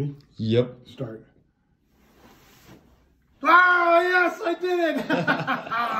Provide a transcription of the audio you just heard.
Ready? Yep. Start. Oh, yes, I did it!